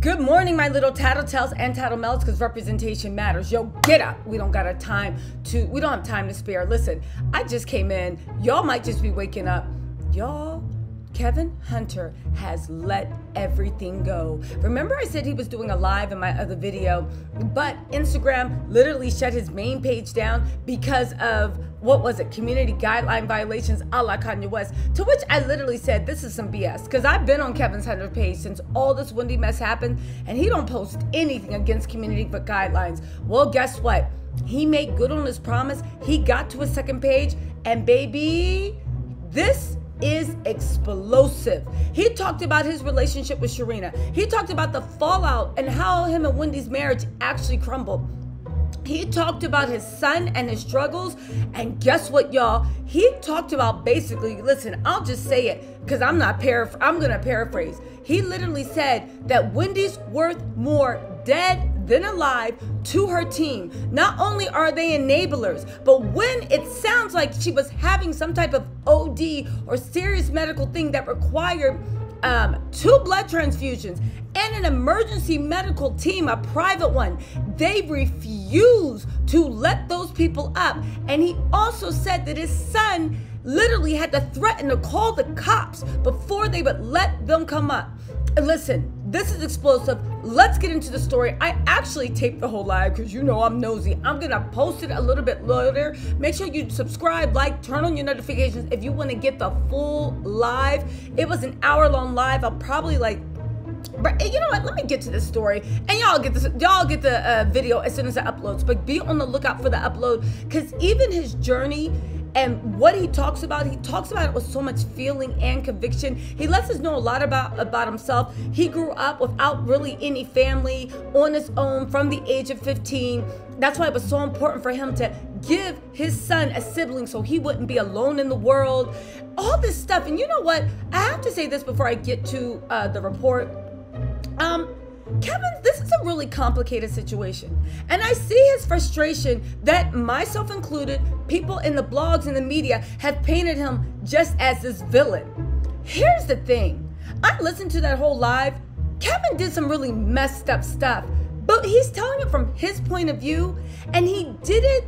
Good morning, my little tattletales and tattlemelts, because representation matters. Yo, get up. We don't got a time to, we don't have time to spare. Listen, I just came in. Y'all might just be waking up. Y'all Kevin Hunter has let everything go. Remember, I said he was doing a live in my other video, but Instagram literally shut his main page down because of what was it, community guideline violations a la Kanye West. To which I literally said, This is some BS. Because I've been on Kevin's Hunter page since all this windy mess happened, and he don't post anything against community but guidelines. Well, guess what? He made good on his promise. He got to a second page, and baby, this is explosive. He talked about his relationship with Sharina. He talked about the fallout and how him and Wendy's marriage actually crumbled. He talked about his son and his struggles. And guess what, y'all? He talked about basically, listen, I'll just say it because I'm not paraphr- I'm gonna paraphrase. He literally said that Wendy's worth more dead than alive to her team. Not only are they enablers, but when it sounds like she was having some type of OD or serious medical thing that required um, two blood transfusions and an emergency medical team, a private one, they refuse to let those people up. And he also said that his son literally had to threaten to call the cops before they would let them come up. Listen, this is explosive. Let's get into the story. I actually taped the whole live because you know I'm nosy. I'm gonna post it a little bit later. Make sure you subscribe, like, turn on your notifications if you want to get the full live. It was an hour long live. I'll probably like but you know what? Let me get to this story, and y'all get this. Y'all get the uh, video as soon as it uploads. But be on the lookout for the upload, because even his journey and what he talks about he talks about it with so much feeling and conviction. He lets us know a lot about about himself. He grew up without really any family on his own from the age of 15 that's why it was so important for him to give his son a sibling so he wouldn't be alone in the world. All this stuff and you know what? I have to say this before i get to uh, the report. Um Kevin, this is a really complicated situation. And I see his frustration that, myself included, people in the blogs and the media have painted him just as this villain. Here's the thing I listened to that whole live. Kevin did some really messed up stuff, but he's telling it from his point of view, and he did it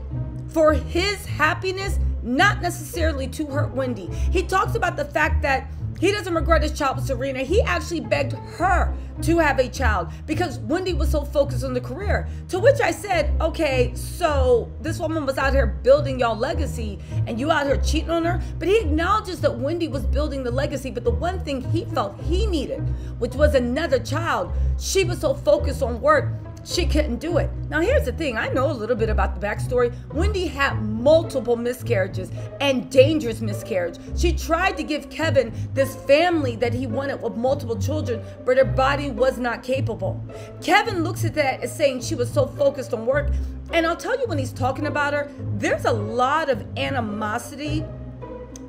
for his happiness, not necessarily to hurt Wendy. He talks about the fact that he doesn't regret his child with Serena. He actually begged her to have a child because Wendy was so focused on the career. To which I said, okay, so this woman was out here building y'all legacy and you out here cheating on her. But he acknowledges that Wendy was building the legacy. But the one thing he felt he needed, which was another child, she was so focused on work she couldn't do it. Now, here's the thing I know a little bit about the backstory. Wendy had multiple miscarriages and dangerous miscarriage. She tried to give Kevin this family that he wanted with multiple children, but her body was not capable. Kevin looks at that as saying she was so focused on work. And I'll tell you when he's talking about her, there's a lot of animosity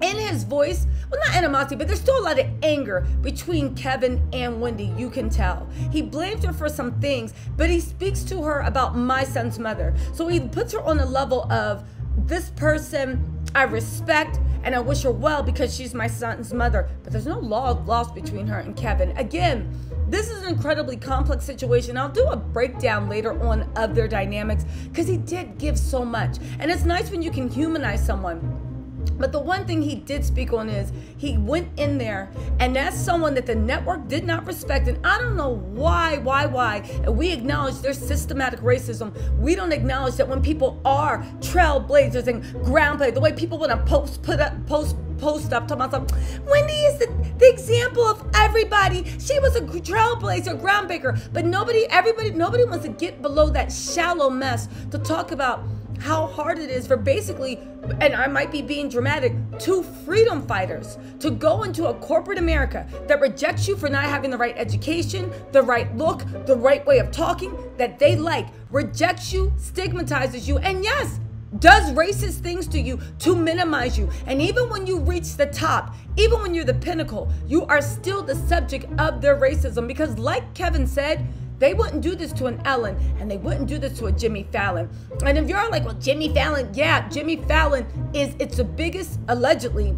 in his voice, well, not animosity, but there's still a lot of anger between Kevin and Wendy. You can tell. He blames her for some things, but he speaks to her about my son's mother. So he puts her on a level of this person I respect and I wish her well because she's my son's mother. But there's no law lost between her and Kevin. Again, this is an incredibly complex situation. I'll do a breakdown later on of their dynamics because he did give so much. And it's nice when you can humanize someone but the one thing he did speak on is he went in there, and that's someone that the network did not respect. And I don't know why, why, why. And we acknowledge there's systematic racism. We don't acknowledge that when people are trailblazers and ground play, the way people want to post, put up, post, post up, talking about Wendy is the, the example of everybody. She was a trailblazer, groundbreaker, but nobody, everybody, nobody wants to get below that shallow mess to talk about how hard it is for basically, and I might be being dramatic, two freedom fighters to go into a corporate America that rejects you for not having the right education, the right look, the right way of talking that they like, rejects you, stigmatizes you, and yes, does racist things to you to minimize you. And even when you reach the top, even when you're the pinnacle, you are still the subject of their racism because, like Kevin said, they wouldn't do this to an Ellen and they wouldn't do this to a Jimmy Fallon. And if you're like, well, Jimmy Fallon, yeah, Jimmy Fallon is, it's the biggest, allegedly,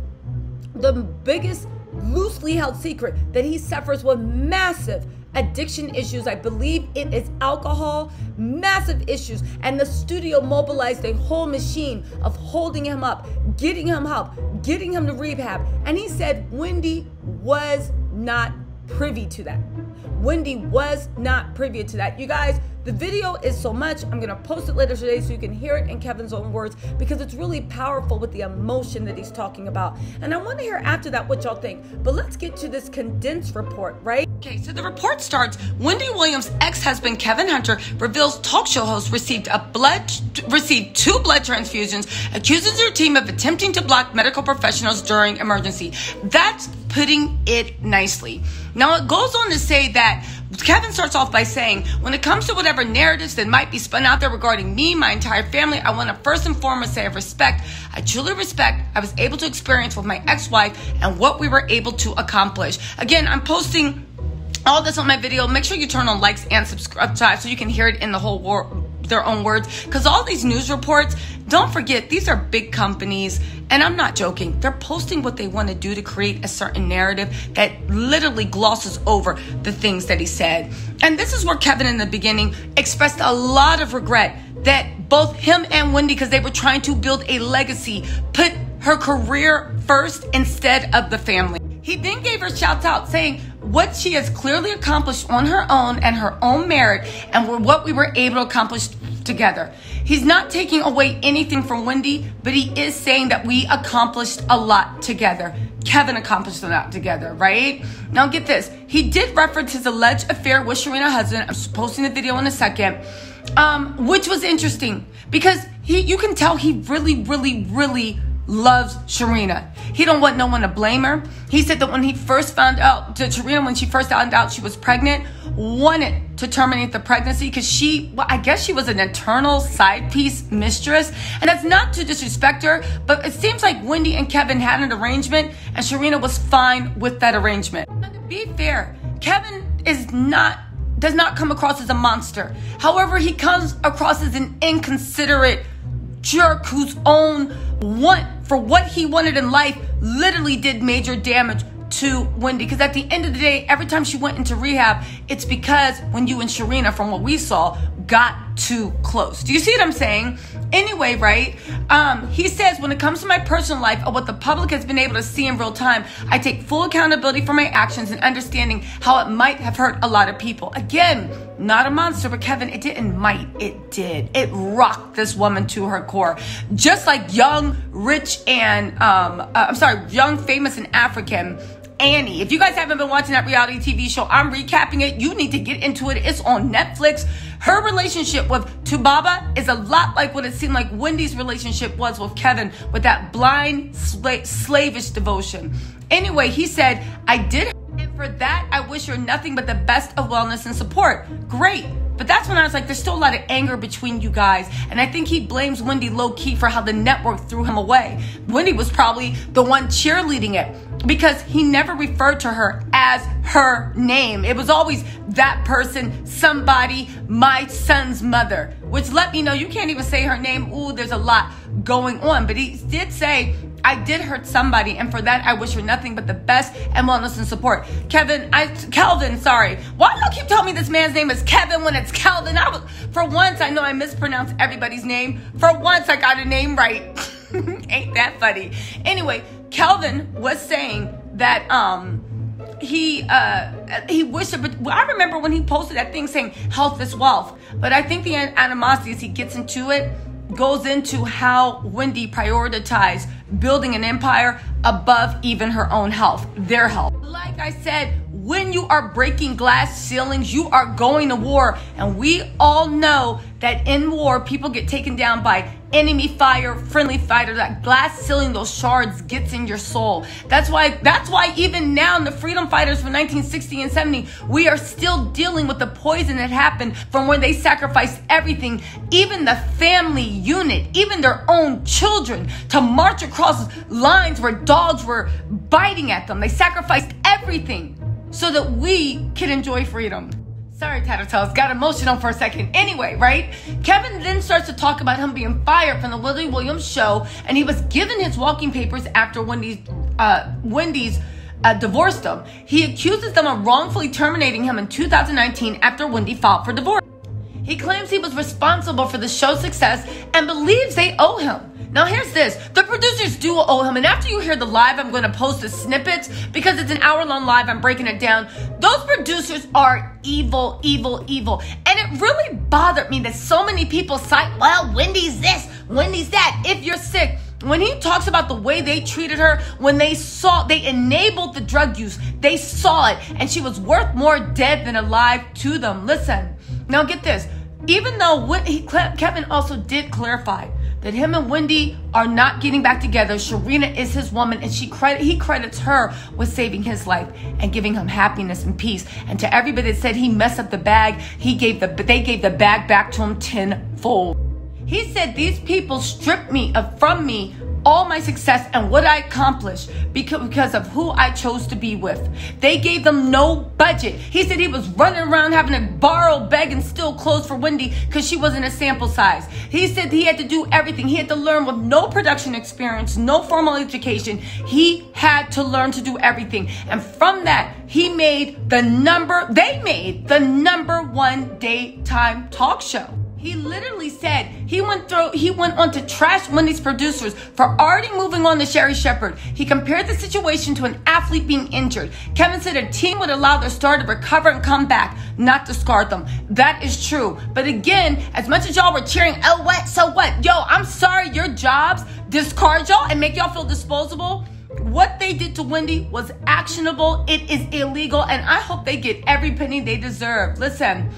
the biggest loosely held secret that he suffers with massive addiction issues. I believe it is alcohol, massive issues. And the studio mobilized a whole machine of holding him up, getting him help, getting him to rehab. And he said Wendy was not privy to that. Wendy was not privy to that. You guys, the video is so much. I'm to post it later today so you can hear it in Kevin's own words because it's really powerful with the emotion that he's talking about. And I want to hear after that what y'all think. But let's get to this condensed report, right? Okay, so the report starts Wendy Williams' ex-husband Kevin Hunter reveals talk show host received a blood received two blood transfusions, accuses her team of attempting to block medical professionals during emergency. That's putting it nicely. Now it goes on to say that Kevin starts off by saying, when it comes to whatever narratives that might be spun out there regarding me, my entire family, I want to first and foremost say I respect. I truly respect I was able to experience with my ex-wife and what we were able to accomplish. Again, I'm posting all this on my video. Make sure you turn on likes and subscribe uh, so you can hear it in the whole war their own words. Because all these news reports don't forget these are big companies. And i'm not joking they're posting what they want to do to create a certain narrative that literally glosses over the things that he said. And this is where kevin in the beginning expressed a lot of regret that both him and wendy because they were trying to build a legacy put her career first instead of the family. He then gave her shouts out saying what she has clearly accomplished on her own and her own merit and what we were able to accomplish together. He's not taking away anything from Wendy, but he is saying that we accomplished a lot together. Kevin accomplished a lot together, right? Now get this. He did reference his alleged affair with Sharina Hudson. I'm posting the video in a second. Um, which was interesting because he you can tell he really, really, really loves Sharina. He don't want no one to blame her. He said that when he first found out to Sharina, when she first found out she was pregnant, wanted to terminate the pregnancy because she, well, I guess she was an eternal side piece mistress. And that's not to disrespect her, but it seems like Wendy and Kevin had an arrangement and Sharina was fine with that arrangement. to be fair, Kevin is not does not come across as a monster. However, he comes across as an inconsiderate jerk whose own want for what he wanted in life literally did major damage to Wendy. Because at the end of the day, every time she went into rehab, it's because when you and Sharina, from what we saw, got too close. Do you see what I'm saying? Anyway, right? Um, he says, when it comes to my personal life or what the public has been able to see in real time, I take full accountability for my actions and understanding how it might have hurt a lot of people. Again, not a monster, but Kevin, it didn't might, it did. It rocked this woman to her core. Just like young, rich, and um, uh, I'm sorry, young, famous, and African Annie. If you guys haven't been watching that reality TV show, I'm recapping it. You need to get into it. It's on Netflix. Her relationship with 2Baba is a lot like what it seemed like Wendy's relationship was with Kevin, with that blind, sla- slavish devotion. Anyway, he said, I did. And for that, I wish her nothing but the best of wellness and support. Great. But that's when I was like, there's still a lot of anger between you guys. And I think he blames Wendy low key for how the network threw him away. Wendy was probably the one cheerleading it because he never referred to her as her name. It was always that person, somebody, my son's mother, which let me know you can't even say her name. Ooh, there's a lot going on. But he did say, I did hurt somebody, and for that I wish her nothing but the best and wellness and support. Kevin, I Kelvin, sorry. Why do y'all keep telling me this man's name is Kevin when it's Kelvin? I was for once I know I mispronounced everybody's name. For once I got a name right. Ain't that funny? Anyway, Kelvin was saying that um he uh he wished it, but I remember when he posted that thing saying health is wealth. But I think the animosity as he gets into it goes into how Wendy prioritized building an empire above even her own health, their health. Like I said, when you are breaking glass ceilings, you are going to war. And we all know that in war, people get taken down by enemy fire, friendly fighter. That glass ceiling, those shards gets in your soul. That's why, that's why even now in the freedom fighters from 1960 and 70, we are still dealing with the poison that happened from when they sacrificed everything, even the family unit, even their own children to march across lines where dogs were biting at them. They sacrificed everything so that we can enjoy freedom. Sorry, Tattletales, got emotional for a second. Anyway, right? Kevin then starts to talk about him being fired from the Wendy Williams show, and he was given his walking papers after Wendy's uh, Wendy's uh, divorced him. He accuses them of wrongfully terminating him in 2019 after Wendy filed for divorce. He claims he was responsible for the show's success and believes they owe him. Now, here's this the producers do owe him. And after you hear the live, I'm going to post the snippets because it's an hour long live. I'm breaking it down. Those producers are evil, evil, evil. And it really bothered me that so many people cite, well, Wendy's this, Wendy's that. If you're sick, when he talks about the way they treated her, when they saw, they enabled the drug use, they saw it, and she was worth more dead than alive to them. Listen, now get this. Even though what he, Kevin also did clarify that him and Wendy are not getting back together. Sharina is his woman, and she credit he credits her with saving his life and giving him happiness and peace. And to everybody that said he messed up the bag, he gave the they gave the bag back to him tenfold. He said these people stripped me of from me all my success and what I accomplished because of who I chose to be with. They gave them no budget. He said he was running around having to borrow, beg, and steal clothes for Wendy because she wasn't a sample size. He said he had to do everything. He had to learn with no production experience, no formal education. He had to learn to do everything. And from that, he made the number, they made the number one daytime talk show. He literally said he went through he went on to trash Wendy's producers for already moving on to Sherri Shepherd. He compared the situation to an athlete being injured. Kevin said a team would allow their star to recover and come back, not discard them. That is true. But again, as much as y'all were cheering, oh what, so what? Yo, I'm sorry your jobs discard y'all and make y'all feel disposable. What they did to Wendy was actionable. It is illegal, and I hope they get every penny they deserve. Listen.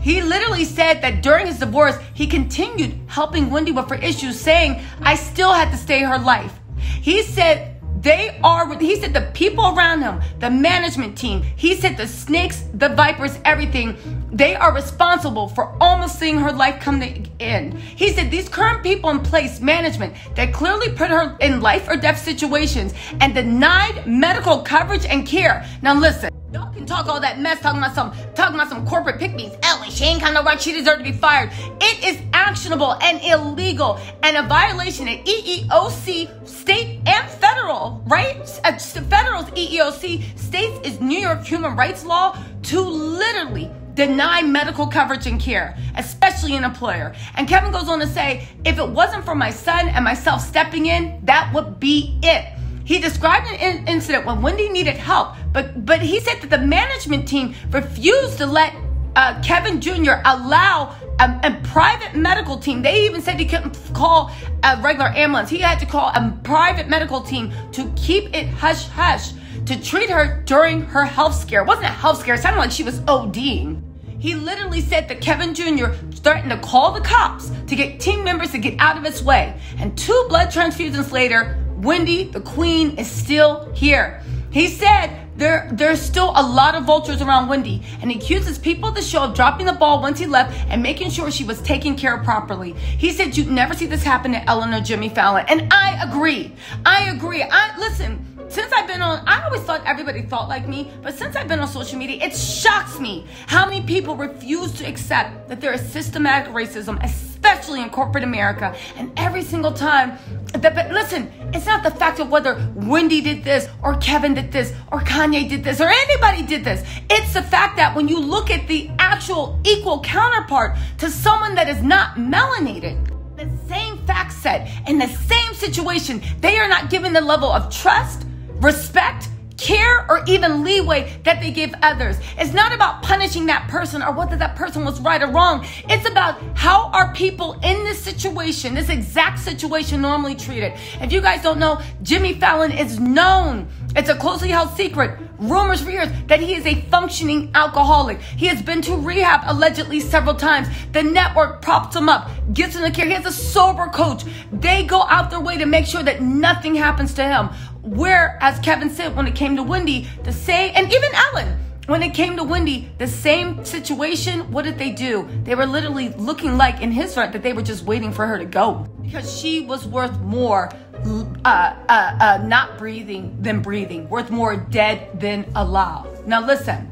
He literally said that during his divorce, he continued helping Wendy with her issues, saying, I still had to stay her life. He said, they are, he said, the people around him, the management team, he said, the snakes, the vipers, everything, they are responsible for almost seeing her life come to end. He said, these current people in place, management, that clearly put her in life or death situations and denied medical coverage and care. Now, listen. Y'all can talk all that mess, talking about some, talking about some corporate pick-me's. Ellie, she ain't kind of right. She deserves to be fired. It is actionable and illegal and a violation of EEOC state and federal, right? Uh, federal's EEOC states is New York human rights law to literally deny medical coverage and care, especially an employer. And Kevin goes on to say, if it wasn't for my son and myself stepping in, that would be it. He described an in- incident when Wendy needed help, but but he said that the management team refused to let uh, Kevin Jr. allow a, a, private medical team. They even said he couldn't call a regular ambulance. He had to call a private medical team to keep it hush hush to treat her during her health scare. It wasn't a health scare. It sounded like she was ODing. He literally said that Kevin Jr. threatened to call the cops to get team members to get out of his way. And two blood transfusions later, Wendy, the queen, is still here. He said there, there's still a lot of vultures around Wendy, and he accuses people of the show of dropping the ball once he left and making sure she was taken care of properly. He said you'd never see this happen to Ellen or Jimmy Fallon, and I agree. I agree. I listen since I've been on, I always thought everybody thought like me, but since I've been on social media, it shocks me how many people refuse to accept that there is systematic racism, especially in corporate America. And every single time, that, but listen, it's not the fact of whether Wendy did this or Kevin did this or Kanye did this or anybody did this. It's the fact that when you look at the actual equal counterpart to someone that is not melanated, the same fact set in the same situation, they are not given the level of trust respect, care, or even leeway that they give others. It's not about punishing that person or whether that person was right or wrong. It's about how are people in this situation, this exact situation, normally treated. If you guys don't know, Jimmy Fallon is known. It's a closely held secret. Rumors for years that he is a functioning alcoholic. He has been to rehab allegedly several times. The network props him up, gets him the care. He has a sober coach. They go out their way to make sure that nothing happens to him. Where, as Kevin said, when it came to Wendy, the same, and even Ellen, when it came to Wendy, the same situation, what did they do? They were literally looking like, in his front, that they were just waiting for her to go because she was worth more uh, uh, uh, not breathing than breathing, worth more dead than alive. Now, listen,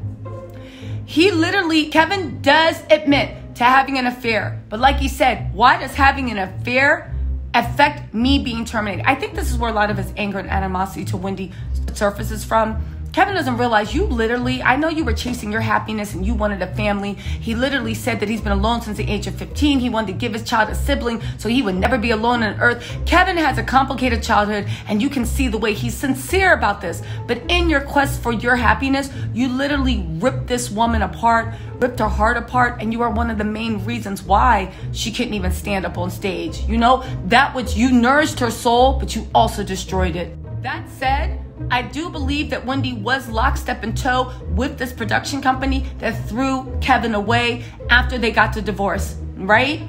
he literally, Kevin does admit to having an affair, but like he said, why does having an affair affect me being terminated. I think this is where a lot of his anger and animosity to Wendy surfaces from. Kevin doesn't realize you literally, I know you were chasing your happiness and you wanted a family. He literally said that he's been alone since the age of 15. He wanted to give his child a sibling so he would never be alone on earth. Kevin has a complicated childhood and you can see the way he's sincere about this. But in your quest for your happiness, you literally ripped this woman apart, ripped her heart apart, and you are one of the main reasons why she couldn't even stand up on stage. You know, that which you nourished her soul, but you also destroyed it. That said, I do believe that Wendy was lockstep in tow with this production company that threw Kevin away after they got the divorce, right?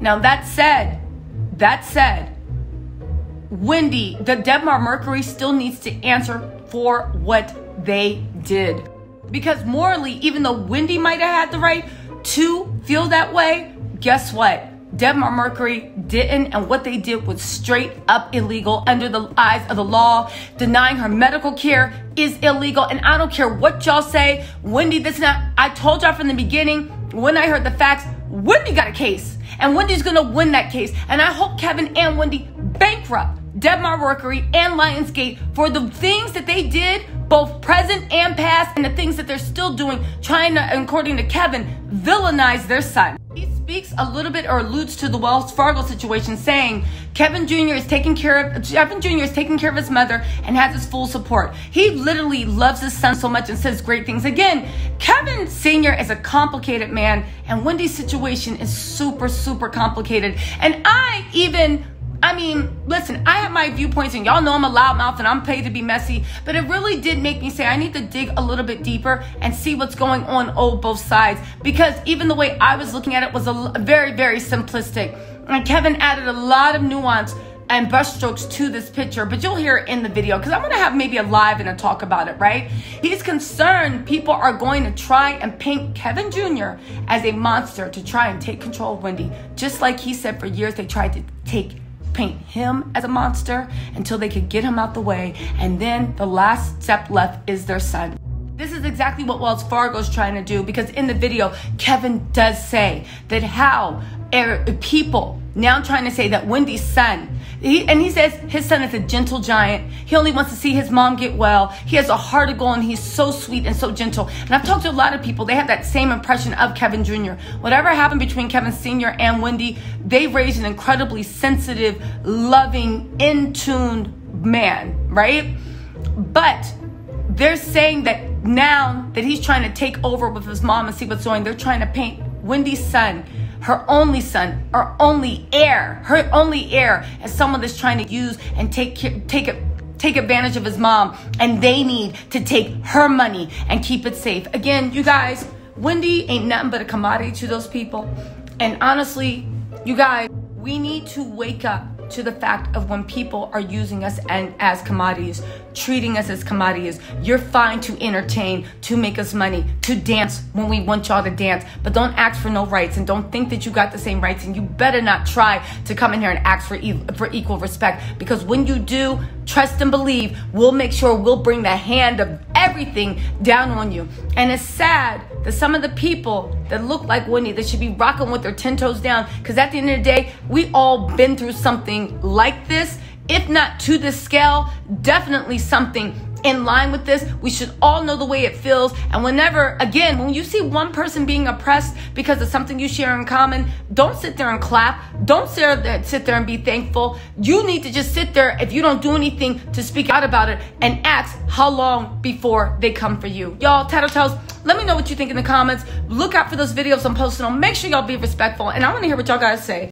Now, that said, that said, Wendy, the Debmar Mercury still needs to answer for what they did. Because morally, even though Wendy might have had the right to feel that way, guess what? Debmar Mercury didn't, and what they did was straight up illegal under the eyes of the law. Denying her medical care is illegal, and I don't care what y'all say. Wendy, this not. I told y'all from the beginning when I heard the facts. Wendy got a case, and Wendy's gonna win that case. And I hope Kevin and Wendy bankrupt Debmar Mercury and Lionsgate for the things that they did, both present and past, and the things that they're still doing, trying to, according to Kevin, villainize their son speaks a little bit or alludes to the Wells Fargo situation, saying Kevin Jr. is taking care of Kevin Jr. is taking care of his mother and has his full support. He literally loves his son so much and says great things. Again, Kevin Sr. is a complicated man, and Wendy's situation is super, super complicated. And I even I mean, listen, I have my viewpoints, and y'all know I'm a loudmouth and I'm paid to be messy, but it really did make me say I need to dig a little bit deeper and see what's going on on both sides because even the way I was looking at it was a very, very simplistic. And Kevin added a lot of nuance and brushstrokes to this picture, but you'll hear it in the video because I'm gonna have maybe a live and a talk about it, right? He's concerned people are going to try and paint Kevin Jr. as a monster to try and take control of Wendy, just like he said for years they tried to take paint him as a monster until they could get him out the way. And then the last step left is their son. This is exactly what Wells Fargo is trying to do because in the video, Kevin does say that how er, people now trying to say that Wendy's son he, and he says his son is a gentle giant. He only wants to see his mom get well. He has a heart of gold and he's so sweet and so gentle. And I've talked to a lot of people, they have that same impression of Kevin Jr. Whatever happened between Kevin Sr. and Wendy, they raised an incredibly sensitive, loving, in tuned man, right? But they're saying that now that he's trying to take over with his mom and see what's going, they're trying to paint Wendy's son her only son, her only heir, her only heir as someone that's trying to use and take take it take advantage of his mom and they need to take her money and keep it safe. Again, you guys, Wendy ain't nothing but a commodity to those people. And honestly, you guys, we need to wake up to the fact of when people are using us and as commodities, treating us as commodities. You're fine to entertain, to make us money, to dance when we want y'all to dance, but don't ask for no rights and don't think that you got the same rights. And you better not try to come in here and ask for e- for equal respect because when you do, trust and believe, we'll make sure we'll bring the hand of everything down on you. And it's sad that some of the people that look like Wendy that should be rocking with their 10 toes down, because at the end of the day, we all been through something like this, if not to this scale, definitely something in line with this. We should all know the way it feels. And whenever, again, when you see one person being oppressed because of something you share in common, don't sit there and clap. Don't sit there and be thankful. You need to just sit there if you don't do anything to speak out about it and ask how long before they come for you. Y'all, Tattletales, let me know what you think in the comments. Look out for those videos I'm posting on. Make sure y'all be respectful. And I want to hear what y'all guys say.